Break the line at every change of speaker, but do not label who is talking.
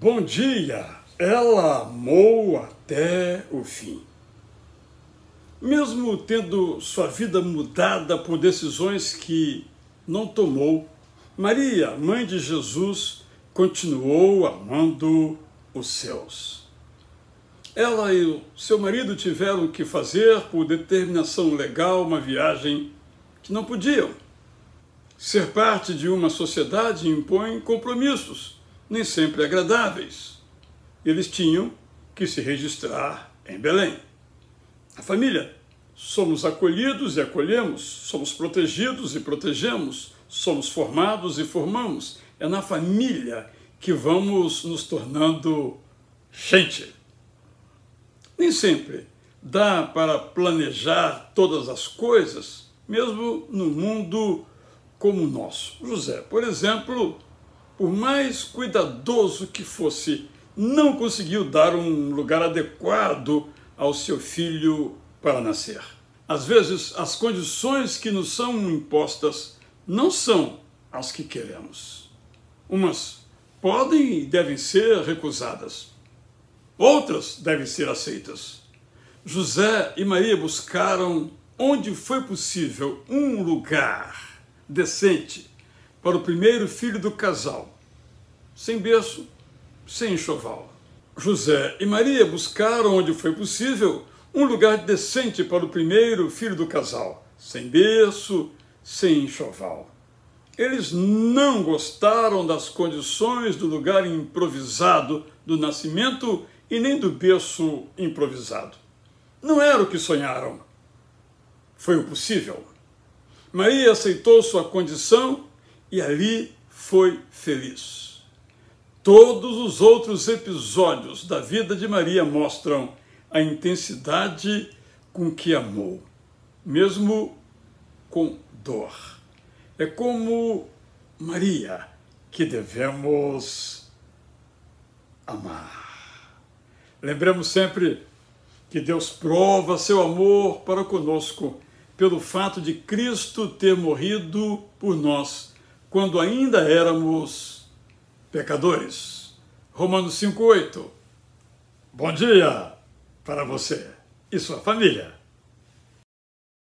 Bom dia! Ela amou até o fim. Mesmo tendo sua vida mudada por decisões que não tomou, Maria, mãe de Jesus, continuou amando os seus. Ela e o seu marido tiveram que fazer, por determinação legal, uma viagem que não podiam. Ser parte de uma sociedade impõe compromissos nem sempre agradáveis. Eles tinham que se registrar em Belém. A família. Somos acolhidos e acolhemos, somos protegidos e protegemos, somos formados e formamos. É na família que vamos nos tornando gente. Nem sempre dá para planejar todas as coisas, mesmo no mundo como o nosso. José, por exemplo, por mais cuidadoso que fosse, não conseguiu dar um lugar adequado ao seu filho para nascer. Às vezes, as condições que nos são impostas não são as que queremos. Umas podem e devem ser recusadas, outras devem ser aceitas. José e Maria buscaram, onde foi possível, um lugar decente para o primeiro filho do casal, sem berço, sem enxoval. José e Maria buscaram, onde foi possível, um lugar decente para o primeiro filho do casal, sem berço, sem enxoval. Eles não gostaram das condições do lugar improvisado do nascimento e nem do berço improvisado. Não era o que sonharam. Foi o possível. Maria aceitou sua condição e ali foi feliz. Todos os outros episódios da vida de Maria mostram a intensidade com que amou, mesmo com dor. É como Maria que devemos amar. Lembremos sempre que Deus prova seu amor para conosco pelo fato de Cristo ter morrido por nós quando ainda éramos pecadores. Romanos 5,8. Bom dia para você e sua família.